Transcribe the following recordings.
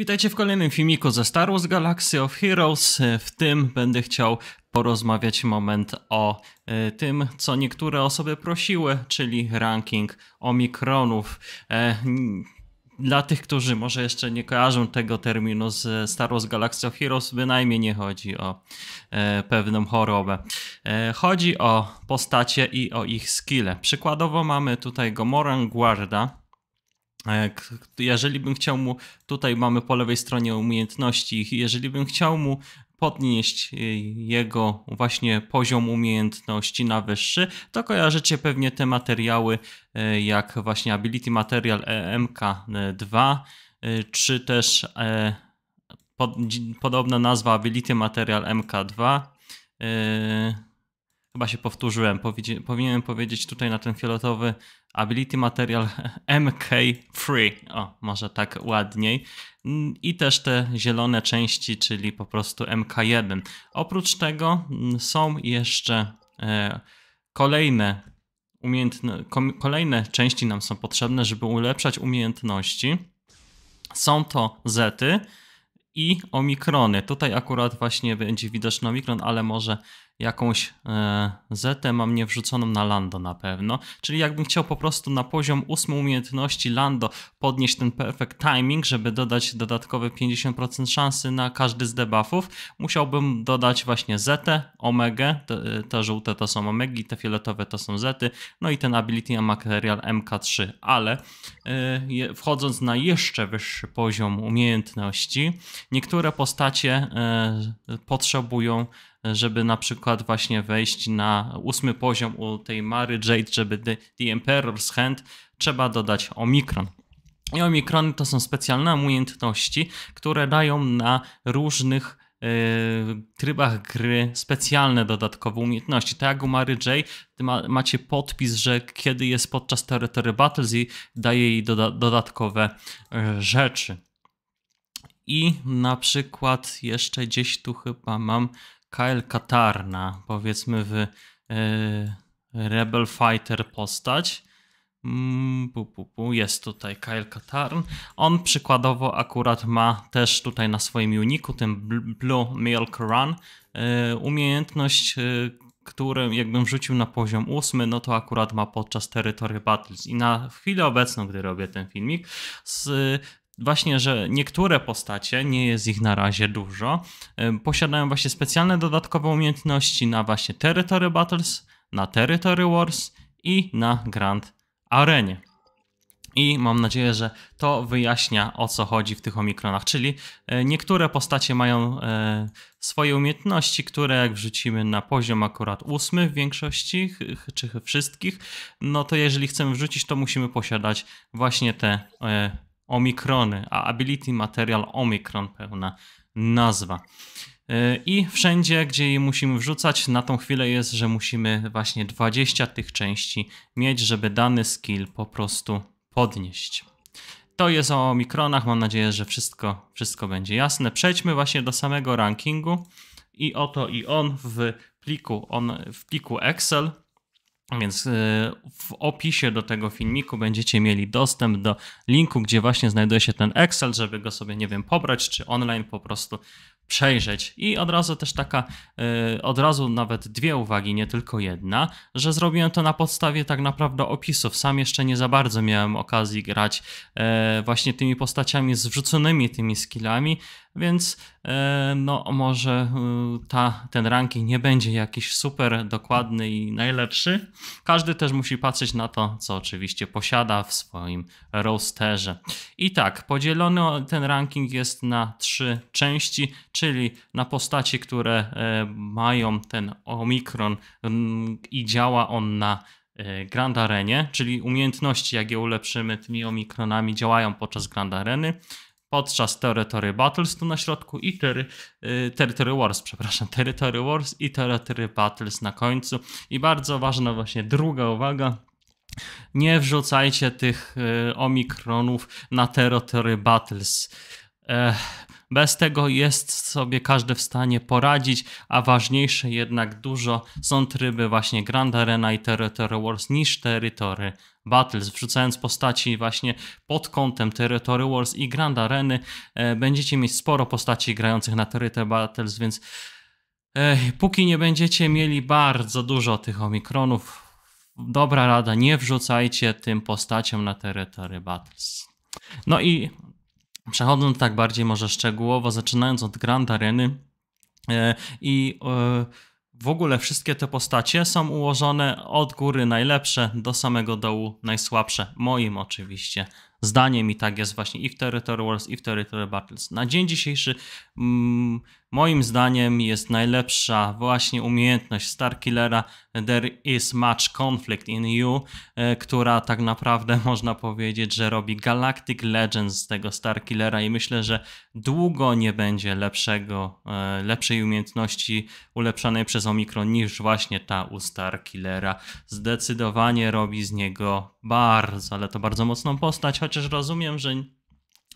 Witajcie w kolejnym filmiku ze Star Wars Galaxy of Heroes. W tym będę chciał porozmawiać moment o y, tym, co niektóre osoby prosiły, czyli ranking omikronów. E, dla tych, którzy może jeszcze nie kojarzą tego terminu z Star Wars Galaxy of Heroes, bynajmniej nie chodzi o e, pewną chorobę. E, chodzi o postacie i o ich skille. Przykładowo mamy tutaj Gomoran Guarda, E, jeżeli bym chciał mu, tutaj mamy po lewej stronie umiejętności, jeżeli bym chciał mu podnieść e, jego właśnie poziom umiejętności na wyższy, to kojarzycie pewnie te materiały e, jak właśnie Ability Material MK2, czy też pod, podobna nazwa Ability Material MK2 chyba się powtórzyłem, powinienem powiedzieć tutaj na ten fioletowy Ability Material MK3, o może tak ładniej i też te zielone części, czyli po prostu MK1. Oprócz tego mm, są jeszcze e, kolejne umiejętne, kolejne części nam są potrzebne, żeby ulepszać umiejętności. Są to zety i omikrony. Tutaj akurat właśnie będzie widoczny omikron, ale może jakąś e, zetę mam nie wrzuconą na Lando na pewno. Czyli jakbym chciał po prostu na poziom 8 umiejętności Lando podnieść ten perfect timing, żeby dodać dodatkowe 50% szansy na każdy z debuffów, musiałbym dodać właśnie zetę, omegę, te, te żółte to są omegi, te fioletowe to są zety, no i ten ability material MK3, ale e, wchodząc na jeszcze wyższy poziom umiejętności, niektóre postacie e, potrzebują żeby na przykład właśnie wejść na ósmy poziom u tej Mary Jade, żeby The, the Emperor's Hand, trzeba dodać Omikron. I Omikrony to są specjalne umiejętności, które dają na różnych yy, trybach gry specjalne dodatkowe umiejętności. Tak jak u Mary J, ma, macie podpis, że kiedy jest podczas Territory Battles i daje jej doda dodatkowe yy, rzeczy. I na przykład jeszcze gdzieś tu chyba mam Kyle Katarna, powiedzmy w e, Rebel Fighter postać. Mm, pu, pu, pu. Jest tutaj Kyle Katarn. On przykładowo akurat ma też tutaj na swoim uniku, tym Blue Milk Run, e, umiejętność, e, którą jakbym wrzucił na poziom ósmy, no to akurat ma podczas Territory Battles. I na chwilę obecną, gdy robię ten filmik, z właśnie, że niektóre postacie, nie jest ich na razie dużo, posiadają właśnie specjalne dodatkowe umiejętności na właśnie Territory Battles, na Territory Wars i na Grand Arenie. I mam nadzieję, że to wyjaśnia o co chodzi w tych omikronach. Czyli e, niektóre postacie mają e, swoje umiejętności, które jak wrzucimy na poziom akurat ósmy w większości, czy wszystkich, no to jeżeli chcemy wrzucić, to musimy posiadać właśnie te Omikrony, a Ability Material Omikron, pełna nazwa. E, I wszędzie, gdzie je musimy wrzucać, na tą chwilę jest, że musimy właśnie 20 tych części mieć, żeby dany skill po prostu podnieść. To jest o omikronach, mam nadzieję, że wszystko, wszystko będzie jasne. Przejdźmy właśnie do samego rankingu i oto i on w pliku, on w pliku Excel więc y, w opisie do tego filmiku będziecie mieli dostęp do linku, gdzie właśnie znajduje się ten Excel, żeby go sobie, nie wiem, pobrać, czy online po prostu przejrzeć. I od razu też taka, y, od razu nawet dwie uwagi, nie tylko jedna, że zrobiłem to na podstawie tak naprawdę opisów. Sam jeszcze nie za bardzo miałem okazji grać e, właśnie tymi postaciami z wrzuconymi tymi skillami, więc e, no może y, ta, ten ranking nie będzie jakiś super dokładny i najlepszy. Każdy też musi patrzeć na to, co oczywiście posiada w swoim rosterze. I tak, podzielony ten ranking jest na trzy części, czyli na postaci, które e, mają ten omikron i działa on na e, Grand Arenie, czyli umiejętności, jak je ulepszymy tymi omikronami, działają podczas Grand Areny podczas Territory Battles tu na środku i ter, y, Territory Wars, przepraszam, Territory Wars i Territory Battles na końcu. I bardzo ważna właśnie druga uwaga, nie wrzucajcie tych y, omikronów na Territory Battles. Bez tego jest sobie każdy w stanie poradzić, a ważniejsze jednak dużo są tryby właśnie Grand Arena i Territory Wars niż Territory Battles, wrzucając postaci właśnie pod kątem Territory Wars i Grand Areny. E, będziecie mieć sporo postaci grających na Territory Battles, więc póki nie będziecie mieli bardzo dużo tych omikronów, dobra rada, nie wrzucajcie tym postaciom na Territory Battles. No i przechodząc tak bardziej może szczegółowo, zaczynając od Grand Areny e, i e, w ogóle wszystkie te postacie są ułożone od góry najlepsze do samego dołu najsłabsze. Moim oczywiście zdaniem i tak jest właśnie i w Territory Wars i w Territory Battles. Na dzień dzisiejszy mm, moim zdaniem jest najlepsza właśnie umiejętność Starkillera There is much conflict in you, e, która tak naprawdę można powiedzieć, że robi Galactic Legends z tego Starkillera i myślę, że długo nie będzie lepszego, e, lepszej umiejętności ulepszanej przez Omikron niż właśnie ta u Starkillera. Zdecydowanie robi z niego bardzo, ale to bardzo mocną postać, chociaż rozumiem, że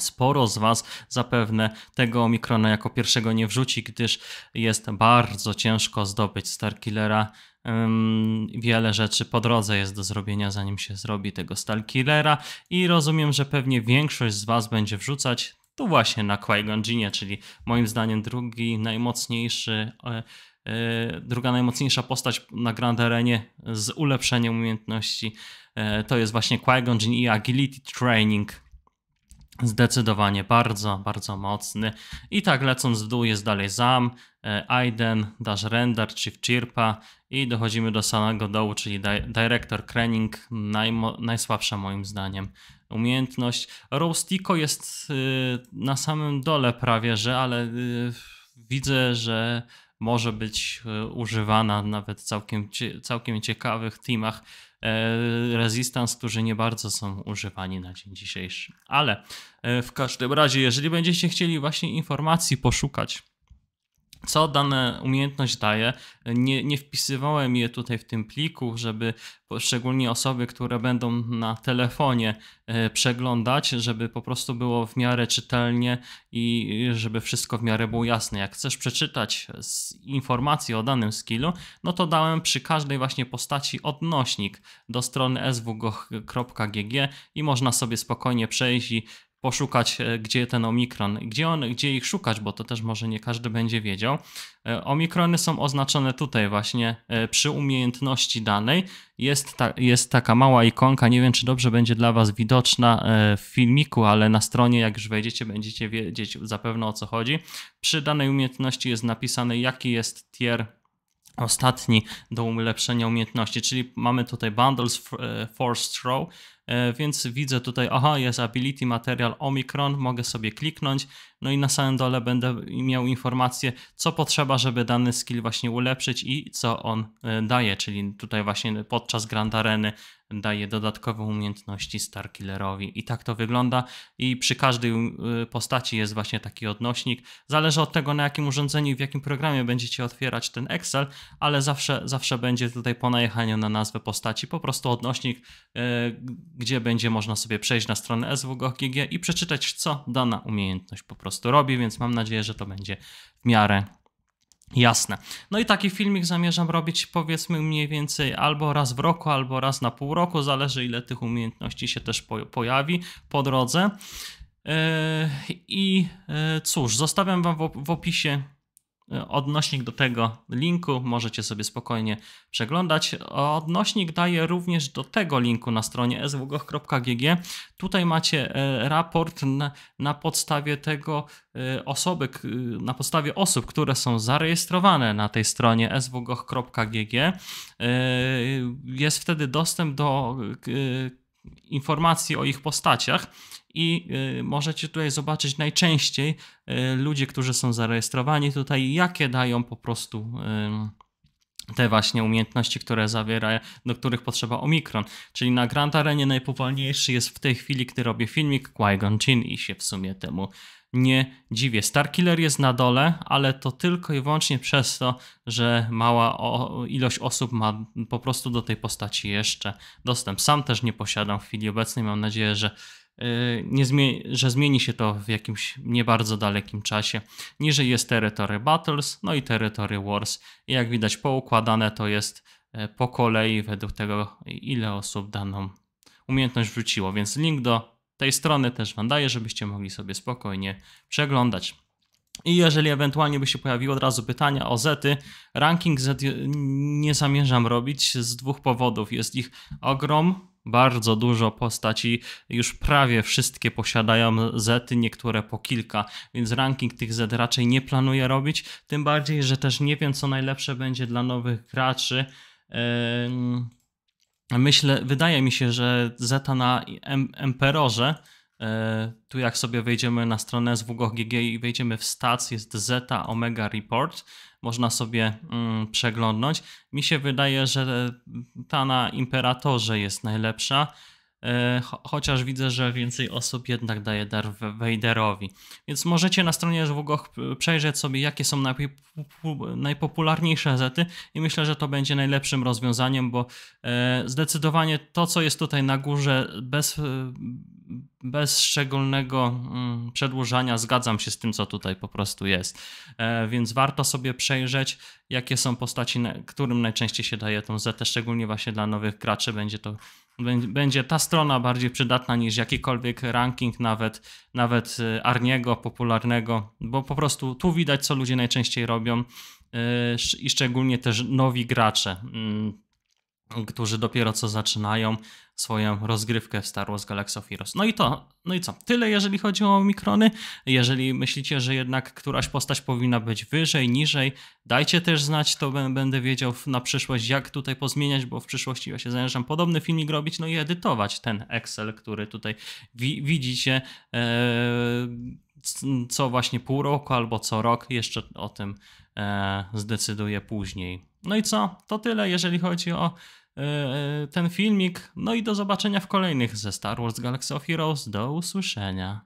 Sporo z Was zapewne tego Omikrona jako pierwszego nie wrzuci, gdyż jest bardzo ciężko zdobyć Starkillera. Wiele rzeczy po drodze jest do zrobienia, zanim się zrobi tego Starkillera i rozumiem, że pewnie większość z Was będzie wrzucać tu właśnie na Qui-Gon czyli moim zdaniem drugi najmocniejszy e, e, druga najmocniejsza postać na Grand Arenie z ulepszeniem umiejętności e, to jest właśnie Qui-Gon i Agility Training Zdecydowanie bardzo, bardzo mocny. I tak lecąc w dół jest dalej ZAM, e, Aiden, Dash Render, Chief Chirpa i dochodzimy do samego dołu, czyli Director Krening, najsłabsza moim zdaniem umiejętność. Roastico jest y, na samym dole prawie, że, ale y, widzę, że może być y, używana nawet całkiem, całkiem ciekawych teamach Resistance, którzy nie bardzo są używani na dzień dzisiejszy. Ale e, w każdym razie, jeżeli będziecie chcieli właśnie informacji poszukać, co dana umiejętność daje. Nie, nie wpisywałem je tutaj w tym pliku, żeby szczególnie osoby, które będą na telefonie e, przeglądać, żeby po prostu było w miarę czytelnie i żeby wszystko w miarę było jasne. Jak chcesz przeczytać informacje o danym skillu, no to dałem przy każdej właśnie postaci odnośnik do strony swgo.gg i można sobie spokojnie przejść i poszukać, e, gdzie ten omikron, gdzie, on, gdzie ich szukać, bo to też może nie każdy będzie wiedział. E, omikrony są oznaczone tutaj właśnie e, przy umiejętności danej. Jest, ta, jest taka mała ikonka, nie wiem czy dobrze będzie dla Was widoczna w filmiku, ale na stronie jak już wejdziecie będziecie wiedzieć zapewne o co chodzi. Przy danej umiejętności jest napisane jaki jest tier ostatni do ulepszenia umiejętności, czyli mamy tutaj Bundles Force Throw, więc widzę tutaj, aha, jest Ability Material Omicron, mogę sobie kliknąć, no i na samym dole będę miał informację, co potrzeba, żeby dany skill właśnie ulepszyć i co on e, daje, czyli tutaj właśnie podczas Grand Areny daje dodatkowe umiejętności Starkillerowi. I tak to wygląda. I przy każdej e, postaci jest właśnie taki odnośnik. Zależy od tego na jakim urządzeniu i w jakim programie będziecie otwierać ten Excel, ale zawsze, zawsze będzie tutaj po najechaniu na nazwę postaci. Po prostu odnośnik, gdzie będzie można sobie przejść na stronę SWGOGG i przeczytać, co dana umiejętność po prostu robi, więc mam nadzieję, że to będzie w miarę jasne. No i taki filmik zamierzam robić powiedzmy mniej więcej albo raz w roku, albo raz na pół roku, zależy ile tych umiejętności się też pojawi po drodze. Yy, I yy, cóż, zostawiam Wam w opisie odnośnik do tego linku, możecie sobie spokojnie przeglądać. Odnośnik daje również do tego linku na stronie swgoch.gg. Tutaj macie e, raport na, na, podstawie tego e, osoby, na podstawie osób, które są zarejestrowane na tej stronie swgoch.gg. E, jest wtedy dostęp do informacji o ich postaciach i y, możecie tutaj zobaczyć najczęściej y, ludzie, którzy są zarejestrowani tutaj, jakie dają po prostu y, te właśnie umiejętności, które zawiera, do których potrzeba Omikron. Czyli na Grand Arenie najpopularniejszy jest w tej chwili, gdy robię filmik Qui-Gon Jinn i się w sumie temu nie dziwię. Starkiller jest na dole, ale to tylko i wyłącznie przez to, że mała ilość osób ma po prostu do tej postaci jeszcze dostęp. Sam też nie posiadam w chwili obecnej. Mam nadzieję, że zmieni, że zmieni się to w jakimś nie bardzo dalekim czasie. Niżej jest Territory Battles, no i Territory Wars. I jak widać poukładane to jest e, po kolei według tego, ile osób daną umiejętność wrzuciło, więc link do tej strony też Wam daję, żebyście mogli sobie spokojnie przeglądać. I jeżeli ewentualnie by się pojawiło od razu pytania o Zety, ranking Z nie zamierzam robić z dwóch powodów. Jest ich ogrom, bardzo dużo postaci, już prawie wszystkie posiadają Zety, niektóre po kilka, więc ranking tych Z raczej nie planuję robić. Tym bardziej, że też nie wiem, co najlepsze będzie dla nowych graczy. Myślę, wydaje mi się, że Zeta na Emperorze E, tu jak sobie wejdziemy na stronę SWGOG i wejdziemy w stats, jest Zeta Omega Report, można sobie mm, przeglądnąć. Mi się wydaje, że ta na Imperatorze jest najlepsza, e, chociaż widzę, że więcej osób jednak daje dar Vaderowi. Więc możecie na stronie SWGOG przejrzeć sobie, jakie są najpopularniejsze zety i myślę, że to będzie najlepszym rozwiązaniem, bo e, zdecydowanie to, co jest tutaj na górze, bez bez szczególnego mm, przedłużania zgadzam się z tym, co tutaj po prostu jest. E, więc warto sobie przejrzeć, jakie są postaci, którym najczęściej się daje tą Z, szczególnie właśnie dla nowych graczy. Będzie to będzie ta strona bardziej przydatna niż jakikolwiek ranking, nawet, nawet e, Arniego popularnego, bo po prostu tu widać, co ludzie najczęściej robią e, i szczególnie też nowi gracze mm, którzy dopiero co zaczynają swoją rozgrywkę w Star Wars Galaxy of Heroes. No i to, no i co? Tyle jeżeli chodzi o mikrony. Jeżeli myślicie, że jednak któraś postać powinna być wyżej, niżej, dajcie też znać, to będę wiedział na przyszłość, jak tutaj pozmieniać, bo w przyszłości ja się zamierzam podobny filmik robić, no i edytować ten Excel, który tutaj wi widzicie. E, co właśnie pół roku albo co rok, jeszcze o tym e, zdecyduję później. No i co? To tyle, jeżeli chodzi o e, e, ten filmik. No i do zobaczenia w kolejnych ze Star Wars Galaxy of Heroes. Do usłyszenia.